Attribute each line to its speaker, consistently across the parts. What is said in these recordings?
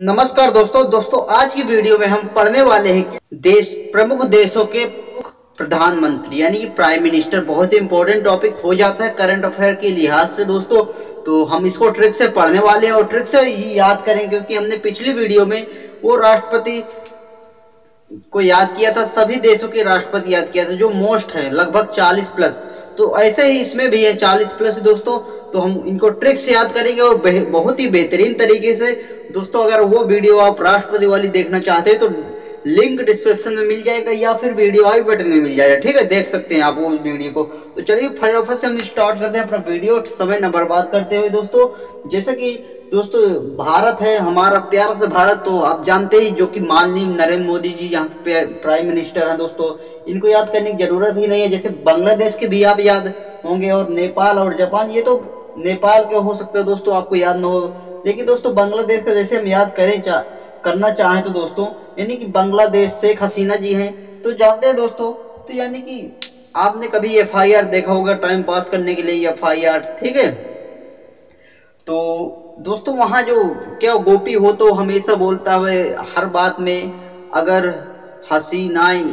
Speaker 1: नमस्कार दोस्तों दोस्तों, आज की वीडियो में हम पढ़ने वाले हैं कि देश, प्रमुख देशों के प्रधानमंत्री, यानी कि प्राइम मिनिस्टर बहुत ही इंपॉर्टेंट टॉपिक हो जाता है करंट अफेयर के लिहाज से दोस्तों। तो हम इसको ट्रिक से पढ़ने वाले हैं और ट्रिक से ही याद करें, क्योंकि हमने पिछली वीडियो में वो राष्ट्रपति को याद किया था, सभी देशों के राष्ट्रपति याद किया था, जो मोस्ट है, लगभग 40 प्लस तो ऐसे ही इसमें भी है 40 प्लस दोस्तों तो हम इनको ट्रिक्स याद करेंगे और बहुत ही बेहतरीन तरीके से। दोस्तों, अगर वो वीडियो आप राष्ट्रपति वाली देखना चाहते हैं तो लिंक डिस्क्रिप्शन में मिल जाएगा या फिर वीडियो आई बटन में मिल जाएगा ठीक है? देख सकते हैं आप वो वीडियो को। तो चलिए फटाफट से हम स्टार्ट करते हैं अपना वीडियो। समय न बर्बाद करते हुए दोस्तों जैसे कि दोस्तों भारत है हमारा प्यारा से भारत तो आप जानते ही जो कि माननीय नरेंद्र मोदी जी यहाँ पे प्राइम मिनिस्टर हैं दोस्तों। इनको याद करने की ज़रूरत ही नहीं है जैसे बांग्लादेश के भी आप याद होंगे और नेपाल और जापान ये तो नेपाल के हो सकते हैं दोस्तों आपको याद ना हो। लेकिन दोस्तों बांग्लादेश का जैसे हम याद करें चा, करना चाहें तो दोस्तों, यानी कि बांग्लादेश शेख हसीना जी हैं। तो जानते हैं दोस्तों तो यानी कि आपने कभी एफआईआर देखा होगा टाइम पास करने के लिए एफआईआर, ठीक है? तो दोस्तों, वहाँ जो क्या गोपी हो तो हमेशा बोलता है, हर बात में, अगर हसीनाई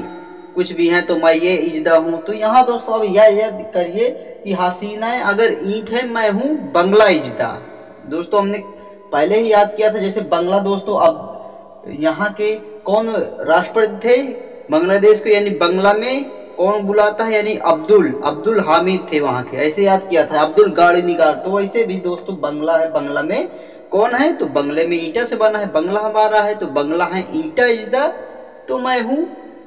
Speaker 1: कुछ भी है तो मैं ये इजदा हूँ। तो यहाँ दोस्तों, अब यह याद करिए कि हसीनाएँ अगर ईंट है, मैं हूँ बंगला इजदा। दोस्तों, हमने पहले ही याद किया था, जैसे बंगला दोस्तों, अब यहाँ के कौन राष्ट्रपति थे? बांग्लादेश को, यानी बंगला में कौन बुलाता है? यानी अब्दुल अब्दुल हामिद थे वहाँ के। ऐसे याद किया था, अब्दुल गाड़ी निगार तो ऐसे भी दोस्तों, बंगला है, बंगला में कौन है? तो बंगले में ईटा से बना है, बंगला हमारा है तो बंगला है ईटा इजदा तो मैं हूँ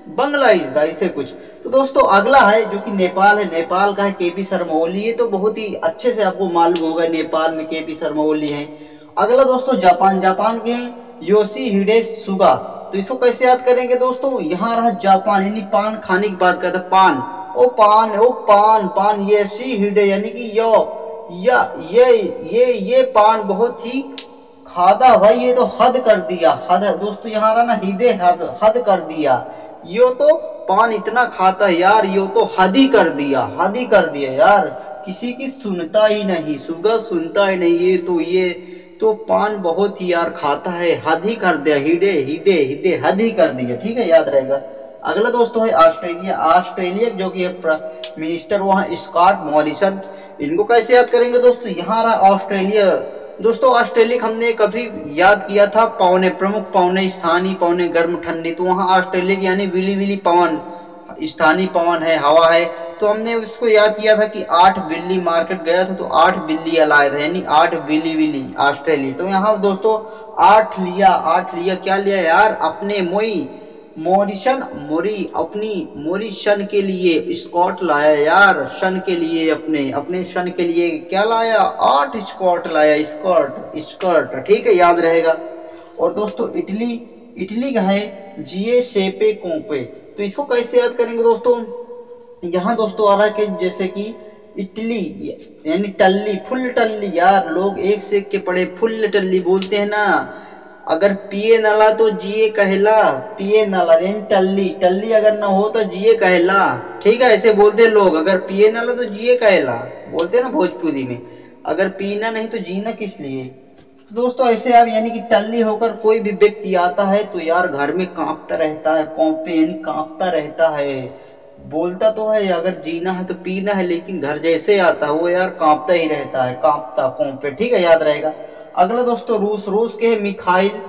Speaker 1: बंगला इजदा ऐसे कुछ। तो दोस्तों, अगला है, जो कि नेपाल है। नेपाल का है के पी शर्मा ओली। ये तो बहुत ही अच्छे से आपको मालूम होगा, नेपाल में के पी शर्मा ओली है। अगला दोस्तों, जापान। जापान के हैं योशी हिडे सुगा तो इसको कैसे याद करेंगे दोस्तों? यहाँ रहा जापान, यानी पान खाने की बात करते पान। ओ पान ओ पान पान ये सी हिडे, यानी कि यो, या, ये ये ये पान बहुत ही खादा भाई, ये तो हद कर दिया, हद दोस्तों, यहाँ रहा ना हिदे हद हद कर दिया। यो तो पान इतना खाता यार, यो तो हद ही कर दिया, हद ही कर दिया यार। किसी की सुनता ही नहीं सुगा सुनता ही नहीं, ये तो ये तो पान बहुत ही यार खाता है, हद ही कर दिया, हिडे, हिदे हिदे, हद ही कर दिया ठीक है, याद रहेगा। अगला दोस्तों है ऑस्ट्रेलिया। ऑस्ट्रेलिया जो कि मिनिस्टर वहाँ स्कॉट मॉरिसन। इनको कैसे याद करेंगे दोस्तों? यहाँ रहा ऑस्ट्रेलिया। दोस्तों, ऑस्ट्रेलिया हमने कभी याद किया था, पौने, प्रमुख पौने, स्थानीय पौने, गर्म ठंडी। तो वहाँ ऑस्ट्रेलिया यानी विली विली पवन। स्थानीय पवन है, हवा है तो हमने उसको याद किया था कि आठ बिल्ली मार्केट गया था तो आठ बिल्ली लाया था, यानी आठ बिल्ली बिल्ली ऑस्ट्रेलिया। तो यहाँ दोस्तों, आठ लिया आठ लिया, क्या लिया यार? अपने मोई, मोरिशन, मोरी, अपनी मोरिशन के लिए स्कॉट लाया यार, शन के लिए अपने अपने शन के लिए क्या लाया? आठ स्कॉट लाया, स्कॉट स्कॉट, ठीक है, याद रहेगा। और दोस्तों, इटली इटली का है, जिए शेपे कोपे तो इसको कैसे याद करेंगे दोस्तों? यहाँ दोस्तों आ रहा है कि जैसे कि इटली, यानी टल्ली, फुल टल्ली, यार लोग एक से एक के पड़े फुल टल्ली बोलते हैं ना। अगर पिए नला तो जिए कहला, पिए नला, यानी टल्ली टल्ली अगर ना हो तो जिए कहला। ठीक है, ऐसे बोलते हैं लोग, अगर पिए नला तो जिए कहला, बोलते हैं ना भोजपुरी में। अगर पीना नहीं तो जीना किस लिए? तो दोस्तों, ऐसे अब यानी कि टल्ली होकर कोई भी व्यक्ति आता है तो यार घर में कांपता रहता है कौपे यानी कांपता रहता है। बोलता तो है, अगर जीना है तो पीना है, लेकिन घर जैसे आता है, वो यार कांपता ही रहता है, कांपता कौपे ठीक है, याद रहेगा। अगला दोस्तों, रूस रूस के मिखाइल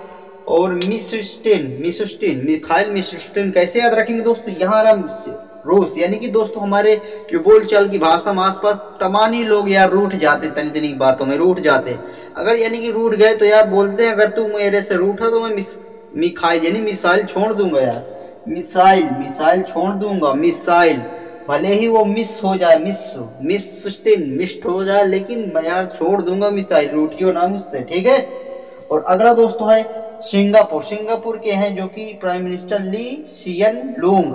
Speaker 1: और मिसुस्टिन मिसुस्टिन, मिखाइल, मिसुस्टिन, कैसे याद रखेंगे दोस्तों? यहाँ रूस, यानी कि दोस्तों हमारे जो बोलचाल की भाषा में आसपास तमाम ही लोग यार रूठ जाते तनी तनी बातों में रूठ जाते अगर यानी कि रूठ गए तो यार बोलते हैं, अगर तू मेरे से रूठा तो मैं मिस, मिखाइल, यानी मिसाइल छोड़ दूँगा यार। मिसाइल मिसाइल छोड़ दूँगा, मिसाइल। भले ही वो मिस हो जाए, मिस मिस मिस्ट हो जाए, लेकिन मैं यार छोड़ दूँगा मिसाइल, रूठियो ना मुझसे, ठीक है? और अगला दोस्तों है, सिंगापुर सिंगापुर के हैं, जो कि prime minister Lee Hsien Loong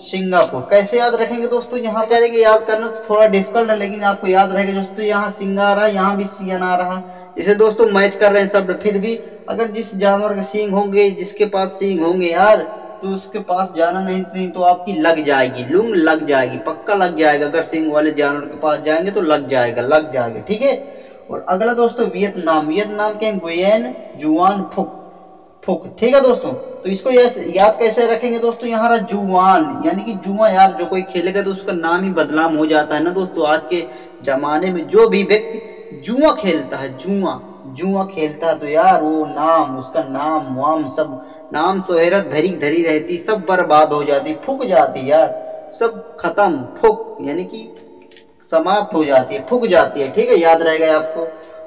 Speaker 1: Singapore. कैसे याद रखेंगे दोस्तों? यहाँ करेंगे याद करना तो थोड़ा डिफ़िकल्ट है लेकिन आपको याद रहेगा दोस्तों यहाँ सिंगा आ रहा है यहाँ भी सीएन आ रहा। इसे दोस्तों मैच कर रहे हैं शब्द फिर भी अगर जिस जानवर के सींग होंगे जिसके पास सींग होंगे यार तो उसके पास जाना नहीं, नहीं तो आपकी लग जाएगी लुंग लग जाएगी पक्का लग जाएगा। अगर सिंग वाले जानवर के पास जाएँगे तो लग जाएगा लग जाएगा ठीक है? और अगला दोस्तों वियतनाम वियतनाम के गुयन जुआन फुक। फुक ठीक है दोस्तों? तो इसको याद कैसे रखेंगे दोस्तों? यहाँ रहा जुआन। यानी कि जुआ यार, जो कोई खेलेगा तो उसका नाम ही बदनाम हो जाता है ना दोस्तों? आज के जमाने में जो भी व्यक्ति जुआ खेलता है, जुआ जुआ खेलता है तो यार वो नाम, उसका नाम, वाम सब, नाम सोहरत धरी धरी रहती, सब बर्बाद हो जाती, फूक जाती यार। सब खत्म, फुक, यानी कि समाप्त हो जाती है, फूक जाती है। ठीक है? याद रहेगा आपको।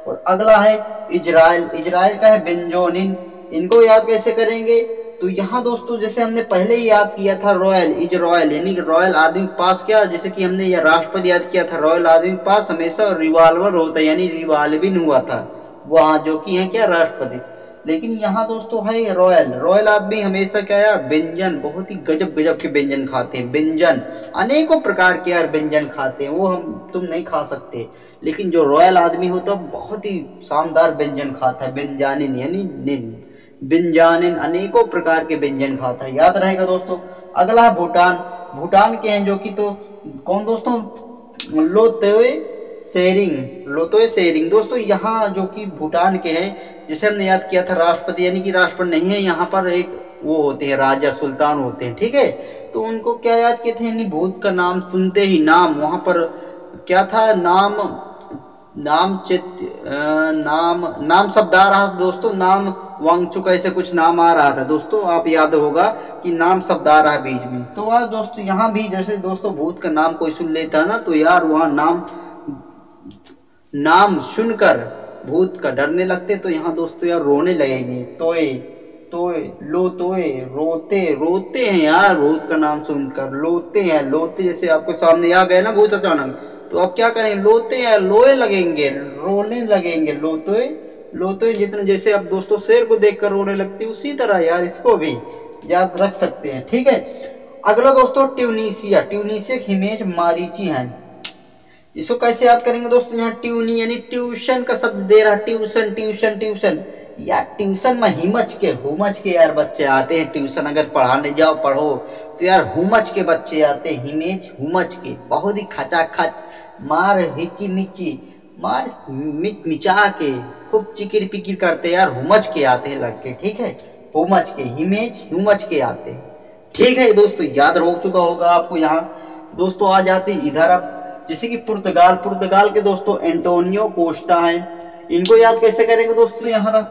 Speaker 1: और अगला है इजराइल। इजराइल का है बेंजोनिन। इनको याद कैसे करेंगे? तो यहाँ दोस्तों, जैसे हमने पहले ही याद किया था रॉयल, इज़ रॉयल, यानी कि रॉयल आदमी पास क्या, जैसे कि हमने यह राष्ट्रपति याद किया था, रॉयल आदमी पास हमेशा रिवाल्वर होता है, यानी रिवाल्विन हुआ था, वहाँ जो कि है क्या, राष्ट्रपति। लेकिन यहाँ दोस्तों है रॉयल रॉयल आदमी हमेशा क्या यार व्यंजन, बहुत ही गजब गजब के व्यंजन खाते हैं, व्यंजन, अनेकों प्रकार के यार व्यंजन खाते हैं, वो हम, तुम नहीं खा सकते। लेकिन जो रॉयल आदमी होता है बहुत ही शानदार व्यंजन खाता है व्यंजानिन यानी निन व्यंजानिन अनेकों प्रकार के व्यंजन खाता है। याद रहेगा दोस्तों, अगला भूटान। भूटान के हैं जो कि तो कौन दोस्तों? लोते शेरिंग लोतो शेरिंग दोस्तों, यहाँ जो कि भूटान के हैं, जिसे हमने याद किया था, राष्ट्रपति, यानी कि राष्ट्रपति नहीं है, यहाँ पर एक वो होते हैं, राजा सुल्तान होते हैं, ठीक है? तो उनको क्या याद किए थे? यानी भूत का नाम सुनते ही नाम, वहाँ पर क्या था? नाम नाम चित नाम नाम शब्द आ रहा दोस्तों, नाम वांगचुक ऐसे कुछ नाम आ रहा था। दोस्तों, आप याद होगा कि नाम शब्द आ रहा है बीच में। तो वह दोस्तों, यहाँ भी जैसे दोस्तों भूत का नाम कोई सुन लेता है ना तो यार वहाँ नाम नाम सुनकर भूत का डरने लगते तो यहाँ दोस्तों यार रोने लगेंगे। तोए तोए, लो तोए, रोते रोते हैं यार भूत का नाम सुनकर। लोते हैं, लोते जैसे आपके सामने आ गए ना भूत अचानक। तो आप क्या करेंगे लोते हैं, लोए लगेंगे, रोने लगेंगे। लोतोए लोते जितने जैसे आप दोस्तों शेर को देखकर रोने लगते उसी तरह यार इसको भी याद रख सकते हैं, ठीक है? अगला दोस्तों ट्यूनिसिया ट्यूनिसिया हिमेज मारीची है। इसको कैसे याद करेंगे दोस्तों? यहाँ ट्यूनी यानी ट्यूशन का शब्द दे रहा ट्यूशन ट्यूशन ट्यूशन। यार ट्यूशन में हिमच के हुमच के यार बच्चे आते हैं ट्यूशन, अगर पढ़ाने जाओ, पढ़ो तो यार हुमच के बच्चे आते हैं, हिमेज हुमच के। बहुत ही खचा खच मार हिची मिची, मार मिचा के। खूब चिकिर पिकिर करते हैं यार। हुमच के आते हैं लड़के, ठीक है? हुमच के हिमेज हुमच के आते हैं। ठीक है दोस्तों, याद रोक चुका होगा आपको यहाँ। दोस्तों आ जाते इधर अब। जैसे कि पुर्तगाल पुर्तगाल के दोस्तों, एंटोनियो कोस्टा हैं। इनको याद कैसे करेंगे दोस्तों? यहाँ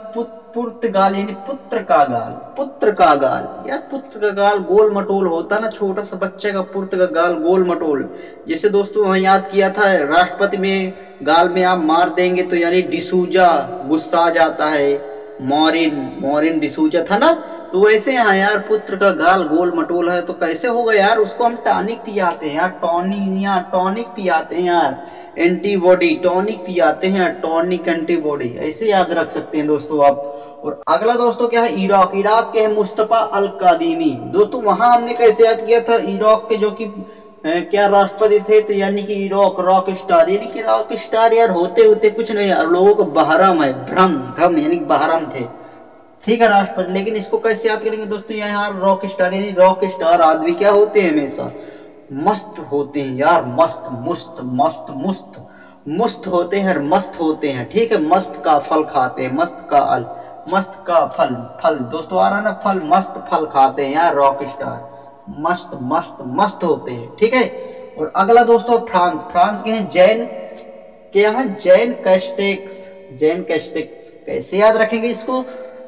Speaker 1: पुर्तगाल यानी पुत्र का गाल, पुत्र का गाल। या पुत्र का गाल गोल मटोल होता ना, छोटा सा बच्चे का पुत्र का गाल गोल मटोल। जैसे दोस्तों वहाँ याद किया था, राष्ट्रपति में गाल में आप मार देंगे तो यानी डिसूजा, गुस्सा आ जाता है। मॉरिन मॉरिन डिसूजा था ना? तो वैसे यहाँ यार पुत्र का गाल गोल मटोल है तो कैसे होगा यार? उसको हम टॉनिक पियाते हैं यार टॉनिक यहाँ टॉनिक पियाते हैं यार, एंटीबॉडी, टॉनिक पियाते हैं यार, टॉनिक एंटीबॉडी, ऐसे याद रख सकते हैं दोस्तों आप। और अगला दोस्तों क्या है? इराक इराक के है मुस्तफ़ा अल कादीमी दोस्तों वहाँ हमने कैसे याद किया था? इराक के जो कि क्या राष्ट्रपति थे? तो यानी कि रॉक रॉक स्टार यानी कि रॉक स्टार यार होते होते कुछ नहीं यार, लोगों को बहरम है, भ्रम भ्रम, यानी बहरम थे। ठीक है राष्ट्रपति, लेकिन इसको कैसे याद करेंगे दोस्तों? यहाँ रॉक स्टार यानी रॉक स्टार आदमी क्या होते हैं हमेशा? मस्त होते हैं यार, मस्त, मुस्त मस्त, मुस्त। मुस्त होते हैं मस्त होते हैं। ठीक है, मस्त का फल खाते हैं, मस्त का अल, मस्त का फल फल। दोस्तों आ रहा ना, फल, मस्त फल खाते हैं यार रॉक स्टार मस्त मस्त मस्त होते हैं, ठीक है? और अगला दोस्तों, फ्रांस। फ्रांस के हैं जैन। के यहाँ जैन कैस्टेक्स। जैन कैस्टेक्स कैसे याद रखेंगे इसको?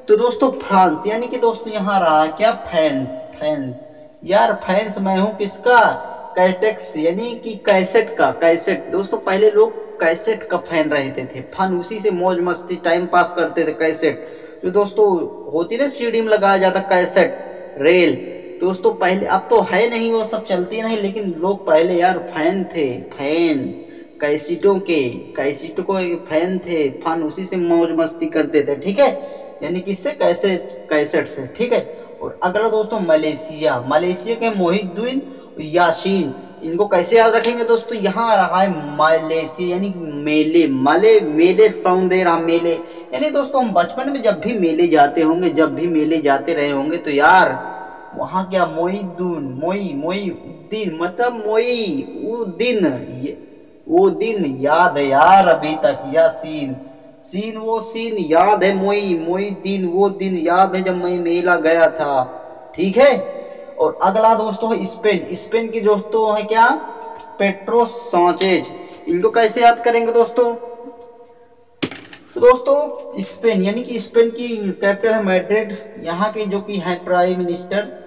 Speaker 1: तो दोस्तों, फ्रांस, यानी कि दोस्तों यहाँ रहा क्या? फैंस फैंस यार फैंस मैं हूँ किसका? कैटेक्स यानी कि कैसेट का, कैसेट। दोस्तों, पहले लोग कैसेट का फ़ैन रहते थे। फन उसी से मौज मस्ती टाइम पास करते थे कैसेट। जो दोस्तों होती ना सीडी में लगाया जाता कैसेट, रेल। दोस्तों, पहले अब तो है नहीं वो सब, चलती नहीं, लेकिन लोग पहले यार फ़ैन थे, फैंस कैसीटों के कैसीटों को फ़ैन थे, फन उसी से मौज मस्ती करते थे, ठीक है? यानी किससे कैसे, कैसेट से, ठीक है? और अगला दोस्तों, मलेशिया। मलेशिया के मोहिद्दीन यासीन, इनको कैसे याद रखेंगे दोस्तों? यहाँ आ रहा है मलेशिया, यानी मेले, मले, मेले साउंड दे रहा मेले। यानी दोस्तों, हम बचपन में जब भी मेले जाते होंगे, जब भी मेले जाते रहे होंगे तो यार वहाँ क्या मोईदुन मोई मोई उद्दीन मतलब मोई वो दिन ये वो दिन याद है यार अभी तक यासीन सीन। वो सीन याद है, मोई मोई दिन, वो दिन याद है जब मैं मेला गया था। ठीक है? और अगला दोस्तों है स्पेन। स्पेन की दोस्तों है क्या? Pedro Sanchez. इनको कैसे याद करेंगे दोस्तों? तो दोस्तों, स्पेन, यानी कि स्पेन की कैपिटल है मैड्रिड, यहाँ के जो कि है प्राइम मिनिस्टर।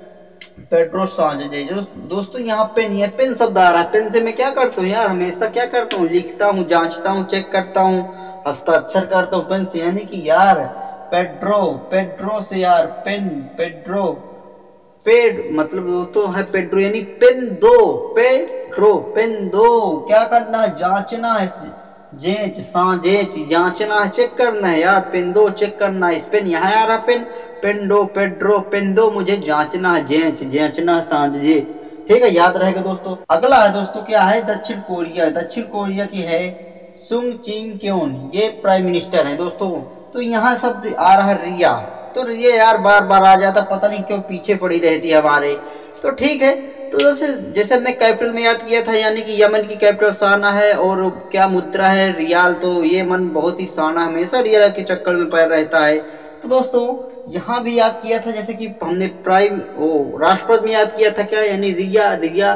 Speaker 1: सांचेज जो दोस्तों यहाँ पेन ये पेन शब्द आ रहा है। पेन से मैं क्या करता हूँ यार? हमेशा क्या करता हूँ? लिखता हूँ, जांचता हूँ चेक करता हूँ। हस्ताक्षर करता हूँ। पेन से यानी कि यार पेड्रो पेड्रो से यार, पेन पेड्रो पेड मतलब दोस्तों है पेड्रो यानी पेन दो पेड्रो पेन दो। क्या करना है? जांचना है जेच सांजेच जांचना है चेक करना है यार पेन दो चेक करना है इस पेन यहाँ आ रहा पेन दो पेड्रो दो मुझे जांचना है जेच, जांचना सांजे ठीक है, याद रहेगा दोस्तों। अगला है दोस्तों, क्या है? दक्षिण कोरिया दक्षिण कोरिया की है सुंग चिंग क्योन ये प्राइम मिनिस्टर है दोस्तों। तो यहाँ शब्द आ रहा है रिया। तो रिया यार बार बार आ जाता, पता नहीं क्यों पीछे पड़ी रहती है हमारे। तो ठीक है तो दोस्तों जैसे हमने कैपिटल में याद किया था, यानी कि यमन की कैपिटल साना है और क्या मुद्रा है, रियाल तो ये मन बहुत ही साना हमेशा रियाल के चक्कर में पैर रहता है। तो दोस्तों, यहाँ भी याद किया था, जैसे कि हमने प्राइम, ओ, राष्ट्रपति में याद किया था क्या, यानी रिया रिया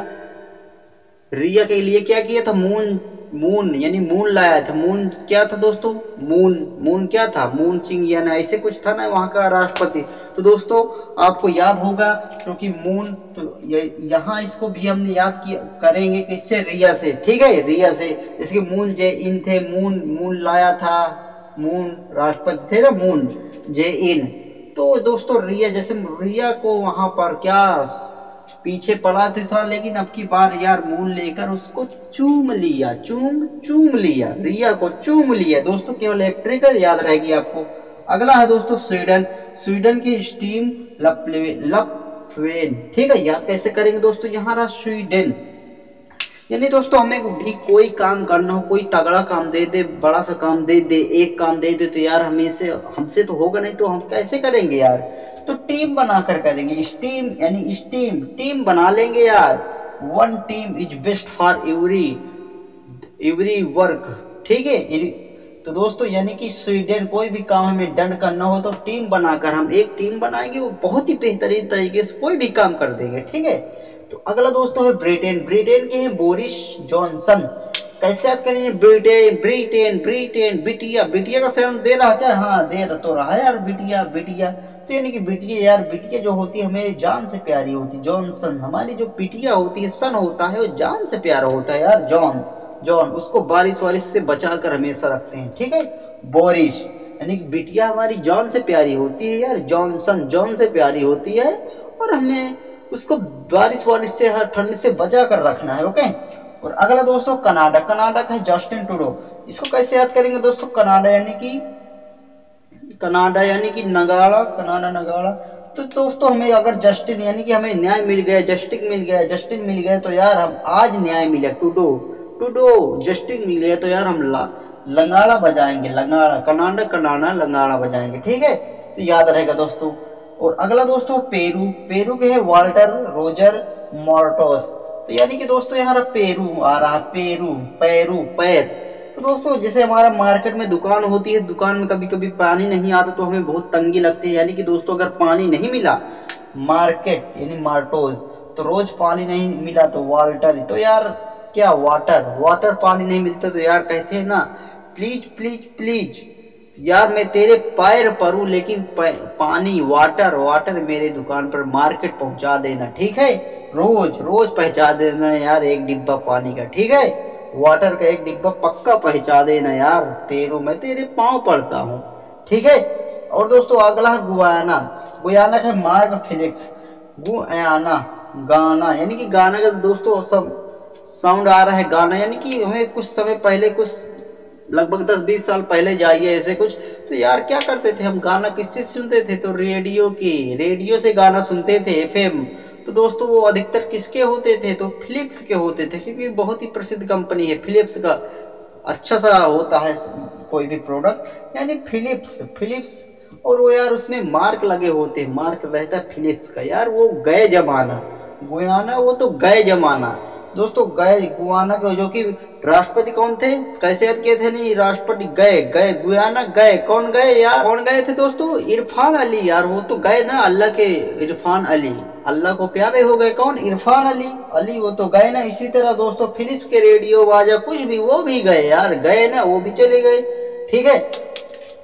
Speaker 1: रिया के लिए क्या किया था, मून मून यानी मून लाया था। मून क्या था दोस्तों? मून मून क्या था? मून चिंग यानी ऐसे कुछ था ना वहाँ का राष्ट्रपति। तो दोस्तों, आपको याद होगा, क्योंकि मून तो यहाँ इसको भी हमने याद किया, करेंगे किससे? रिया से। ठीक है? रिया से। जैसे कि मून जे इन थे। मून मून लाया था। मून राष्ट्रपति थे ना? मून जे इन तो दोस्तों, रिया, जैसे रिया को वहाँ पर, क्या पीछे पड़ा तो था, लेकिन अब की बार यार मून लेकर उसको चूम लिया, चूम चूम लिया, रिया को चूम लिया। दोस्तों, केवल इलेक्ट्रिकल याद रहेगी आपको। अगला है दोस्तों, स्वीडन। स्वीडन की स्टीम लपवेन। ठीक है, याद कैसे करेंगे दोस्तों? यहाँ रहा स्वीडन। यानी दोस्तों, हमें भी कोई काम करना हो, कोई तगड़ा काम दे दे, बड़ा सा काम दे दे, एक काम दे दे तो यार हमें से, हमसे तो होगा नहीं तो हम कैसे करेंगे यार? तो टीम बनाकर करेंगे स्टीम यानी स्टीम टीम बना लेंगे यार। One team is best for every every work ठीक है? तो दोस्तों, यानी कि स्वीडन कोई भी काम हमें डन करना हो तो टीम बनाकर हम एक टीम बनाएँगे, वो बहुत ही बेहतरीन तरीके से कोई भी काम कर देंगे। ठीक है? तो अगला दोस्तों है ब्रिटेन। ब्रिटेन के हैं बोरिस जॉनसन। कैसे याद करेंगे ब्रिटेन ब्रिटेन ब्रिटेन, बिटिया बिटिया का सेवन दे रहा क्या? हाँ दे रहा तो रहा यार, बिटिया बिटिया। तो यानी कि बिटिया यार, बिटिया जो होती है, हमें जान से प्यारी होती है। जॉनसन, हमारी जो बिटिया होती है, सन होता है, वो जान से प्यारा होता है यार, जॉन। जॉन, उसको बारिश वारिश से बचा कर हमेशा रखते हैं, ठीक है? बोरिश, यानी कि बिटिया हमारी जॉन से प्यारी होती है यार, जॉनसन जॉन से प्यारी होती है, और हमें उसको बारिश वारिश से, हर ठंड से बचा कर रखना है, ओके? और अगला दोस्तों कनाडा कनाडा का है जस्टिन टूडो इसको कैसे याद करेंगे दोस्तों? कनाडा यानी कि, कनाडा यानी कि नगाड़ा, कनाडा नगाड़ा। तो दोस्तों हमें अगर जस्टिन यानी कि हमें न्याय मिल गया, जस्टिन मिल गया, जस्टिन मिल गया तो यार हम आज न्याय मिला टूडो टूडो जस्टिन मिल गया तो यार हम ला, लंगाड़ा बजाएँगे, लंगाड़ा, कनाडा कनाडा, लंगाड़ा बजाएँगे, ठीक है? तो याद रहेगा दोस्तों। और अगला दोस्तों, पेरू। पेरू के है वाल्टर रोजर मॉर्टोस। तो यानी कि दोस्तों यहाँ पेरू, आ रहा पेरू, पैरू, पैर। तो दोस्तों, जैसे हमारा मार्केट में दुकान होती है, दुकान में कभी कभी पानी नहीं आता तो हमें बहुत तंगी लगती है। यानी कि दोस्तों, अगर पानी नहीं मिला मार्केट यानी मार्टोज तो रोज पानी नहीं मिला तो वाल्टर तो यार, क्या वाटर वाटर पानी नहीं मिलता तो यार कहते हैं ना प्लीज़ प्लीज़ प्लीज़ यार मैं तेरे पैर पर लेकिन पानी वाटर वाटर मेरे दुकान पर मार्केट पहुँचा देना। ठीक है? रोज रोज पहुँचा देना यार एक डिब्बा पानी का, ठीक है? वाटर का एक डिब्बा पक्का पहुँचा देना यार पैरों में तेरे पाँव पड़ता हूँ, ठीक है? और दोस्तों, अगला है गुयाना का मार्ग फिलिप्स गुयाना गाना, यानी कि गाना का दोस्तों सब साउंड आ रहा है गाना, यानी कि हमें कुछ समय पहले, कुछ लगभग दस बीस साल पहले जाइए ऐसे कुछ तो यार क्या करते थे हम? गाना किससे सुनते थे? तो रेडियो की, रेडियो से गाना सुनते थे एफएम तो दोस्तों वो अधिकतर किसके होते थे? तो फिलिप्स के होते थे, क्योंकि बहुत ही प्रसिद्ध कंपनी है फिलिप्स का। अच्छा सा होता है कोई भी प्रोडक्ट यानी फिलिप्स फिलिप्स और वो यार उसमें मार्क लगे होते हैं। मार्क रहता है फिलिप्स का। यार वो गए जमाना, गुयाना वो तो गए जमाना। दोस्तों, गए गुआना के जो कि राष्ट्रपति कौन थे? कैसे याद किए थे? नहीं, राष्ट्रपति गए गए गुआना गए। कौन गए यार? कौन गए थे दोस्तों? इरफान अली यार, वो तो गए ना अल्लाह के, इरफान अली। अल्लाह को प्यारे हो गए कौन? इरफान अली। अली वो तो गए ना, इसी तरह दोस्तों, फिलिप्स के रेडियो बाजा, कुछ भी, वो भी गए यार। गए ना, वो भी चले गए। ठीक है?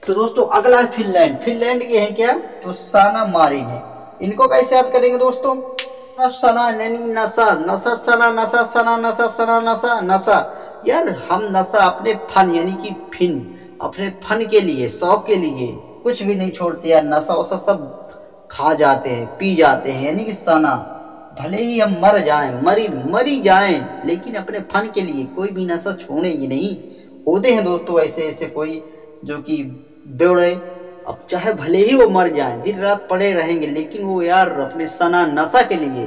Speaker 1: तो दोस्तों, अगला फिनलैंड। फिनलैंड के है क्या? तो साना मारिन है। इनको कैसे याद करेंगे दोस्तों? सना नसा नसा सना नसा सना नसा सना नसा नसा यार हम नशा अपने फन यानी कि फिन अपने फन के लिए शौक के लिए कुछ भी नहीं छोड़ते यार नशा वशा सब खा जाते हैं पी जाते हैं यानी कि सना भले ही हम मर जाएँ मरी मरी जाएँ लेकिन अपने फन के लिए कोई भी नशा छोड़ेंगे नहीं होते हैं दोस्तों ऐसे ऐसे कोई जो कि बेड़े अब चाहे भले ही वो मर जाए, दिन रात पड़े रहेंगे, लेकिन वो यार अपने सना नशा के लिए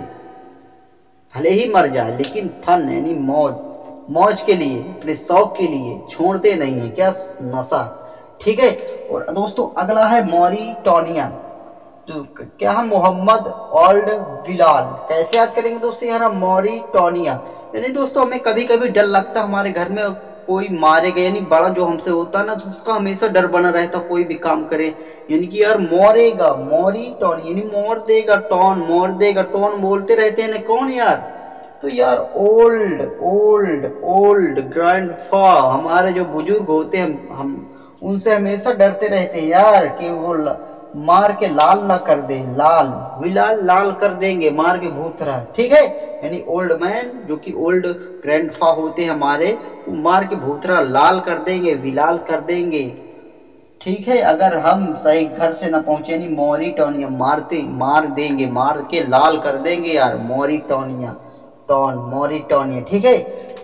Speaker 1: भले ही मर जाए, लेकिन फन, यानी मौज मौज के लिए, अपने शौक के लिए छोड़ते नहीं है। क्या नशा? ठीक है? और दोस्तों, अगला है मौरी टोनिया। तो क्या हम मोहम्मद ओल्ड बिलाल? कैसे याद करेंगे दोस्तों, यार मॉरिटोनिया यानी दोस्तों, हमें कभी कभी डर लगता है हमारे घर में कोई मारे गए, यानी बड़ा जो हमसे होता है ना तो उसका हमेशा डर बना रहता, कोई भी काम करे। यानी कि यार मोरेगा, मोरी टॉन, यानी मोर देगा टॉन, मोर देगा टॉन बोलते रहते हैं ना, कौन यार? तो यार ओल्ड ओल्ड ओल्ड ग्रैंड हमारे जो बुज़ुर्ग होते हैं, हम हम उनसे हमेशा डरते रहते हैं, यार, कि वो मार के लाल ना कर दे, लाल, विलाल लाल कर देंगे, मार के भूतरा ठीक है? यानी ओल्ड मैन जो कि ओल्ड ग्रैंडफा होते हैं हमारे मार के भूतरा लाल कर देंगे, विलाल कर देंगे। ठीक है? अगर हम सही घर से ना पहुँचे नहीं मोरिटोनिया मारते, मार देंगे, मार के लाल कर देंगे यार, मोरिटोनिया, टॉन, मोरिटोनिया। ठीक है?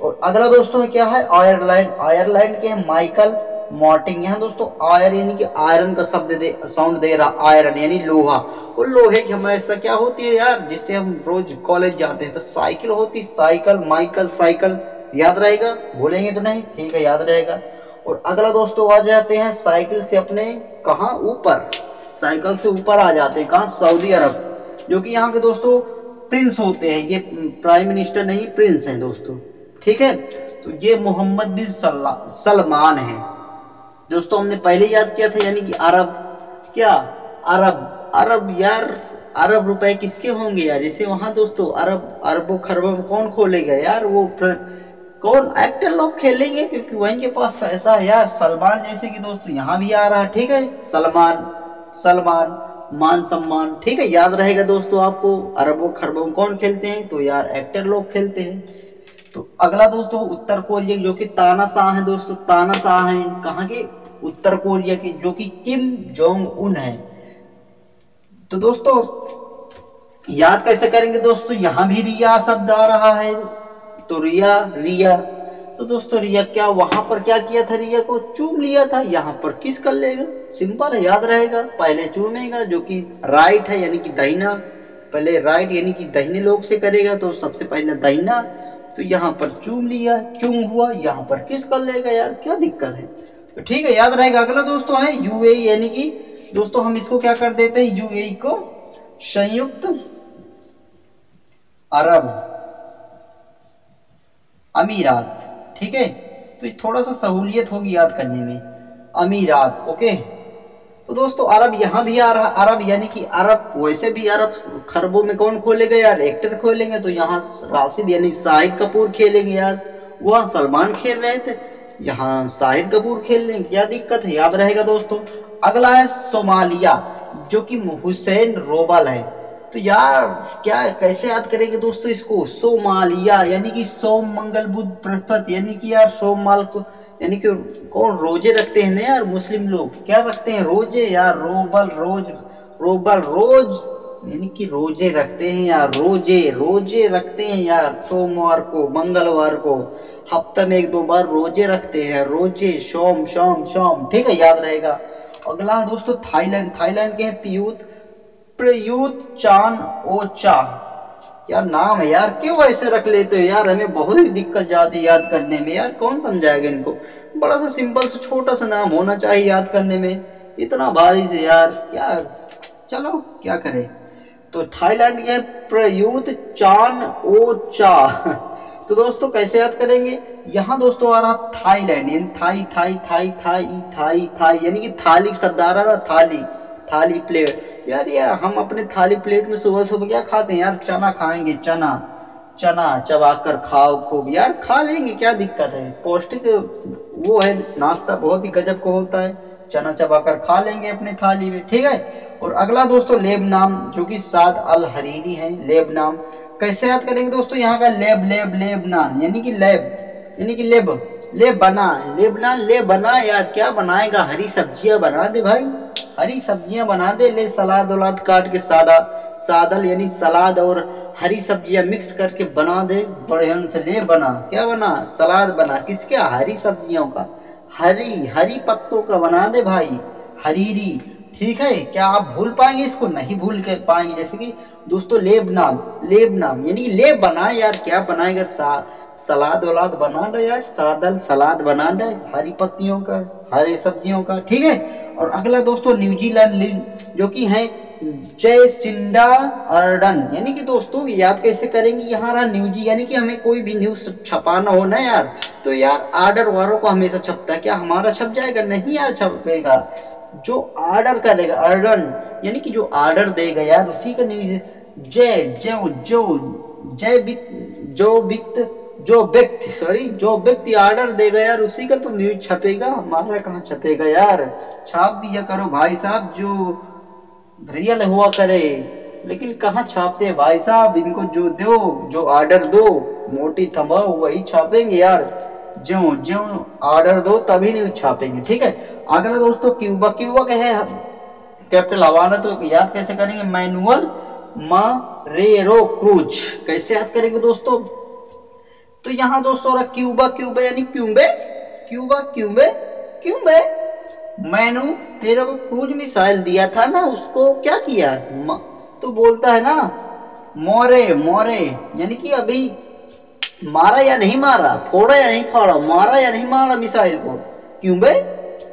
Speaker 1: और अगला दोस्तों क्या है? आयरलैंड आयरलैंड के माइकल मॉर्टिंग यहाँ दोस्तों आयर यानी कि आयरन का शब्द दे साउंड दे रहा आयरन, यानी लोहा। और लोहे की हमेशा क्या होती है यार, जिससे हम रोज कॉलेज जाते हैं। तो साइकिल होती साइकिल माइकल साइकिल याद रहेगा? बोलेंगे तो नहीं, ठीक है, याद रहेगा। और अगला दोस्तों आ जाते हैं साइकिल से अपने कहा? ऊपर। साइकिल से ऊपर आ जाते हैं, कहा? सऊदी अरब जो कि यहाँ के दोस्तों प्रिंस होते हैं। ये प्राइम मिनिस्टर नहीं प्रिंस हैं दोस्तों। ठीक है? तो ये मोहम्मद बिन सलमान है। दोस्तों, हमने पहले याद किया था यानी कि अरब। क्या? अरब। अरब यार, अरब रुपए किसके होंगे यार? जैसे वहाँ दोस्तों, अरब, अरबों, खरबों में कौन खोलेगा यार? वो कौन एक्टर लोग खेलेंगे? क्योंकि वहीं के पास पैसा है यार। सलमान जैसे कि दोस्तों, यहाँ भी आ रहा है, ठीक है? सलमान सलमान, मान सम्मान, ठीक है? याद रहेगा दोस्तों आपको, अरबों, खरबों कौन खेलते हैं? तो यार एक्टर लोग खेलते हैं। तो अगला दोस्तों उत्तर कोरिया, जो कि ताना शाह है दोस्तों ताना शाह है, कहाँ के? उत्तर कोरिया के, जो कि किम जोंग उन है। तो दोस्तों, याद कैसे करेंगे दोस्तों? यहाँ भी रिया शब्द आ रहा है तो रिया रिया। तो दोस्तों, रिया क्या, वहाँ पर क्या किया था रिया को? चूम लिया था। यहाँ पर किस कर लेगा? सिंपल है, याद रहेगा। पहले चूमेगा, जो कि राइट है, यानी कि दहीना। पहले राइट, यानी कि दहीने लोग से करेगा तो सबसे पहले दहीना। तो यहाँ पर चूम लिया चूम हुआ, यहाँ पर किस कर लेगा यार क्या दिक्कत है? तो ठीक है, याद रहेगा, अगला दोस्तों है यूए यानी कि, दोस्तों हम इसको क्या कर देते हैं, यूए को संयुक्त अरब अमीरात, ठीक है? तो थोड़ा सा सहूलियत होगी याद करने में, अमीरात, ओके? तो दोस्तों, अरब यहाँ भी आ रहा, अरब यानी कि अरब, वैसे भी अरब, खरबों में कौन खोलेगा यार? एक्टर खोलेंगे तो यहाँ राशिद यानी शाहिद कपूर खेलेंगे यार। वहाँ सलमान खेल रहे थे, यहाँ शाहिद कपूर खेल लेंगे क्या दिक्कत है? याद रहेगा दोस्तों, अगला है सोमालिया, जो कि हुसैन रोबल है। तो यार, क्या, कैसे याद करेंगे दोस्तों इसको? सोमालिया, यानी कि सोम मंगल बुद्ध बृहस्पति, यानी कि यार सोमवार को यानी कि कौन रोज़े रखते हैं ना यार मुस्लिम लोग? क्या रखते हैं रोज़े? यार रोबल, रोज रोबल, रोज। यानी कि रोज़े रखते हैं यार, रोज़े रोज़े रखते हैं यार। सोमवार को, मंगलवार को, हफ़्ते में एक दो बार रोज़े रखते हैं। रोज़े, शोम शोम शोम। ठीक है, याद रहेगा। अगला दोस्तों थाईलैंड। थाईलैंड के हैं पियूत। प्रयुत चान चा। यार, नाम है यार, क्यों ऐसे रख लेते हो यार? हमें बहुत ही दिक्कत जाती है याद करने में। यार, कौन समझाएगा इनको? बड़ा सा सिंपल सा, छोटा सा नाम होना चाहिए याद करने में। इतना भारी से यार क्या चलो, क्या करें? तो थाईलैंड के प्रयुत चान ओ चा। तो दोस्तों, कैसे याद करेंगे? यहाँ दोस्तों आ रहा थाईलैंड, यानी Thai Thai Thai Thai Thai Thai, यानी कि थाली, शब्द आ रहा थाली। थाली प्लेट। यार यार हम अपने थाली प्लेट में सुबह सुबह क्या खाते हैं? यार चना खाएँगे, चना। चना चबा कर खाओ खूब। यार खा लेंगे, क्या दिक्कत है? पौष्टिक वो है, नाश्ता बहुत ही गजब को होता है। चना चबा कर खा लेंगे अपने थाली में, ठीक है? और अगला दोस्तों लेब नाम जो कि साद अल हरीरी है लेब नाम कैसे याद करेंगे दोस्तों? यहाँ का लेब लेब लेब नान यानी कि लेब, यानी कि लेब। ले बना ले बना ले बना यार, क्या बनाएगा? हरी सब्ज़ियाँ बना दे भाई। हरी सब्ज़ियाँ बना दे, ले सलाद वलाद काट के सादा, सादल यानी सलाद और हरी सब्ज़ियाँ मिक्स करके बना दे बढ़िया से। ले बना, क्या बना? सलाद बना, किसके? हरी सब्जियों का। हरी हरी पत्तों का बना दे भाई, हरीरी। ठीक है क्या आप भूल पाएँगे इसको? नहीं भूल के पाएँगे जैसे कि दोस्तों लेब नाम लेब नाम यानी लेब बना यार क्या बनाएगा? सा, सलाद वलाद बना दे यार सादल सलाद बना दे हरी पत्तियों का हरे सब्जियों का ठीक है? और अगला दोस्तों न्यूजीलैंड जो कि है जय सिंडा अर्डन यानी कि दोस्तों याद कैसे करेंगे? यहाँ रहा न्यूजी यानी कि हमें कोई भी न्यूज़ छपाना हो ना यार। तो यार आर्डर वारों को हमेशा छपता है क्या हमारा छप जाएगा? नहीं यार छपेगा। जो ऑर्डर करेगा ऑर्डर यानी कि जो ऑर्डर देगा यार, उसी का न्यूज़ जय जो जो जय जो वित्त जो व्यक्ति सॉरी जो व्यक्ति ऑर्डर देगा यार, उसी का तो न्यूज़ छपेगा। हमारा कहाँ छपेगा यार? छाप दिया करो भाई साहब, जो रियल हुआ करे। लेकिन कहाँ छापते भाई साहब? इनको जो दो, जो ऑर्डर दो, मोटी थमा वही छापेंगे यार। जो जो ऑर्डर दो, तभी नहीं छापेंगे, ठीक है? अगला दोस्तों, क्यूबा क्यूबा क्या है कैपिटल हवाना तो याद कैसे करेंगे? Manuel Marrero Cruz. कैसे याद करेंगे दोस्तों? तो यहाँ दोस्तों क्यूबा क्यूबा, यानी क्यूबे, क्यूबा, क्यूबे क्यूबे। मैनू तेरे को क्रूज मिसाइल दिया था ना, उसको क्या किया? तो बोलता है ना, मोरे मोरे, यानी कि अभी मारा या नहीं मारा, फोड़ा या नहीं फोड़ा, मारा या नहीं मारा मिसाइल को? क्यों बे?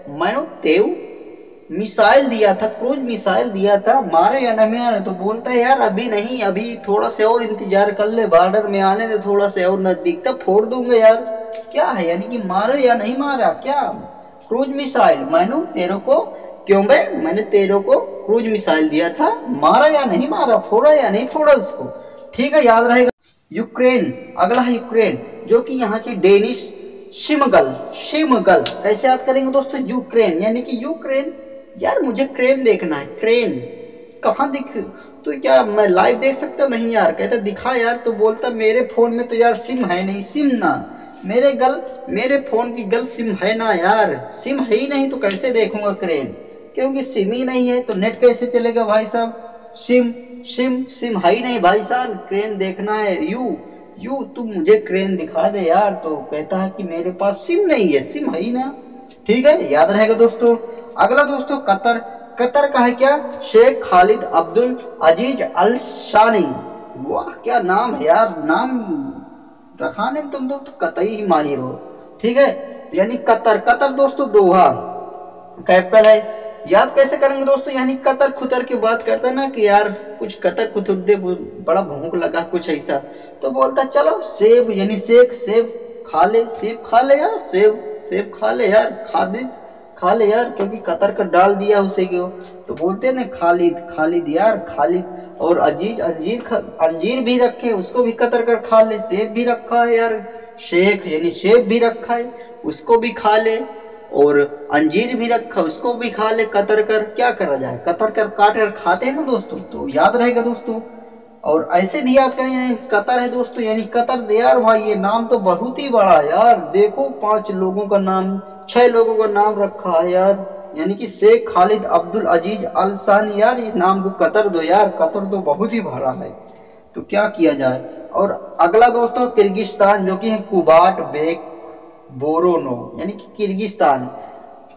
Speaker 1: मैंने तेव मिसाइल दिया था, क्रूज मिसाइल दिया था, मारे या नहीं मारे? तो बोलता है, यार, अभी नहीं, अभी थोड़ा से और इंतज़ार कर ले, बॉर्डर में आने दे, थोड़ा से और नज़दीक तक फोड़ दूँगा यार। क्या है? यानी कि मारे या नहीं मारा? क्या? Cruise missile. मैनू तेरे को, क्यों बे? मैंने तेरे को क्रूज मिसाइल दिया था, मारा या नहीं मारा, फोड़ा या नहीं फोड़ा उसको? ठीक है, याद रहेगा। यूक्रेन, अगला है यूक्रेन, जो कि यहाँ की डेनिश शिमगल शिमगल, कैसे याद करेंगे दोस्तों? यूक्रेन, यानी कि यूक्रेन, यार मुझे क्रेन देखना है, क्रेन, कहाँ दिख तो क्या मैं लाइव देख सकता हूँ? नहीं यार, कहता दिखा यार तो बोलता मेरे फ़ोन में तो यार सिम है नहीं सिम ना। मेरे गल, मेरे फ़ोन की गल सिम है ना यार सिम है ही नहीं तो कैसे देखूँगा क्रेन? क्योंकि सिम ही नहीं है तो नेट कैसे चलेगा भाई साहब? सिम सिम सिम है ही नहीं भाई साहब क्रेन देखना है। यू यू तुम मुझे क्रेन दिखा दे यार। तो कहता है कि मेरे पास सिम नहीं है, सिम है ही ना। ठीक है, याद रहेगा दोस्तों। अगला दोस्तों, कतर। कतर का है क्या? शेख खालिद अब्दुल अज़ीज़ अल शानी वाह, क्या नाम है यार। नाम रखाने में तुम तो कतई ही माहिर हो। ठीक है, यानी कतर। कतर दोस्तों, दोहा। कैपिटल है याद कैसे करेंगे दोस्तों? यानी कतर खुतर की बात करता ना कि यार, कुछ कतर खुतर दे, बड़ा भूख लगा कुछ ऐसा। तो बोलता, चलो, सेब, यानी सेब सेब खा ले, सेब खा ले यार, सेब सेब खा ले यार, खा दे, खा ले यार, क्योंकि कतर का डाल दिया उसे क्यों? तो बोलते ना खालिद खालिद यार खालिद और अज़ीज़, अंजीर अंजीर भी रखे, उसको भी कतर कर खा ले, सेब भी रखा है यार शेख यानी सेब भी रखा है, उसको भी खा ले। और अंजीर भी रखा, उसको भी खा ले, कतर कर, क्या करा जाए? कतर कर काट कर खाते हैं ना दोस्तों? तो याद रहेगा दोस्तों। और ऐसे भी याद करें कतर है दोस्तों, यानी कतर दे यार भाई, ये नाम तो बहुत ही बड़ा यार। देखो, पाँच लोगों का नाम, छह लोगों का नाम रखा है यार। यानी कि शेख खालिद अब्दुल अज़ीज़ अलसानी यार, इस नाम को कतर दो यार। कतर तो बहुत ही बड़ा है। तो क्या किया जाए? और अगला दोस्तों, किर्गिस्तान, जो कि है कुबाट, बेक बोरोनो, यानी कि किर्गिस्तान।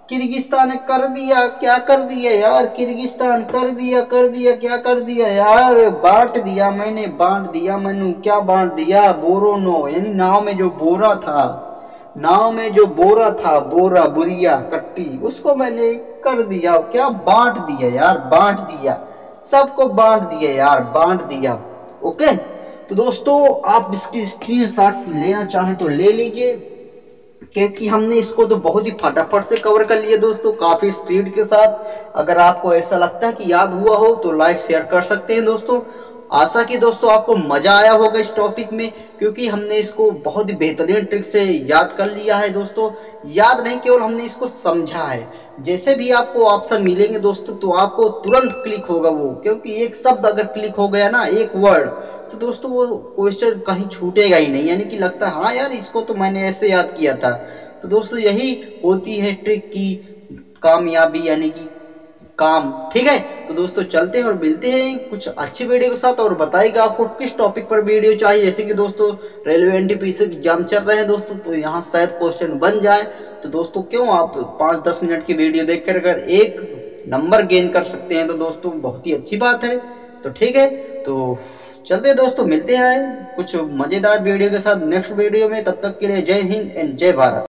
Speaker 1: किर्गिस्तान ने कर दिया, क्या कर दिया यार? किर्गिस्तान कर दिया कर दिया, क्या कर दिया यार? बांट दिया मैंने, बांट दिया मैंने, क्या बांट दिया? बोरोनो, यानी नाव में जो बोरा था, नाव में जो बोरा था, बोरा, बुरिया, कट्टी, उसको मैंने कर दिया। क्या बांट दिया यार? बांट दिया। सबको बांट दिया यार, बांट दिया। ओके? तो दोस्तों, आप इसकी स्क्रीन लेना चाहें तो ले लीजिए। क्योंकि हमने इसको तो बहुत ही फटाफट से कवर कर लिया दोस्तों, काफ़ी स्पीड के साथ। अगर आपको ऐसा लगता है कि याद हुआ हो तो लाइक शेयर कर सकते हैं दोस्तों। आशा की दोस्तों आपको मज़ा आया होगा इस टॉपिक में, क्योंकि हमने इसको बहुत ही बेहतरीन ट्रिक से याद कर लिया है दोस्तों। याद नहीं केवल हमने इसको समझा है, जैसे भी आपको ऑप्शन मिलेंगे दोस्तों तो आपको तुरंत क्लिक होगा वो। क्योंकि एक शब्द अगर क्लिक हो गया ना, एक वर्ड तो दोस्तों वो क्वेश्चन कहीं छूटेगा ही नहीं, यानी कि लगता है हाँ यार, इसको तो मैंने ऐसे याद किया था। तो दोस्तों यही होती है ट्रिक की कामयाबी, यानी कि काम। ठीक है? तो दोस्तों चलते हैं और मिलते हैं कुछ अच्छी वीडियो के साथ। और बताइएगा आपको किस टॉपिक पर वीडियो चाहिए। जैसे कि दोस्तों रेलवे एनटीपीसी एग्ज़ाम चल रहे हैं दोस्तों तो यहाँ शायद क्वेश्चन बन जाए। तो दोस्तों, क्यों आप पाँच दस मिनट की वीडियो देख कर अगर एक नंबर गेन कर सकते हैं तो दोस्तों बहुत ही अच्छी बात है। तो ठीक है? तो चलते दोस्तों, मिलते हैं कुछ मज़ेदार वीडियो के साथ नेक्स्ट वीडियो में। तब तक के लिए जय हिंद एंड जय भारत।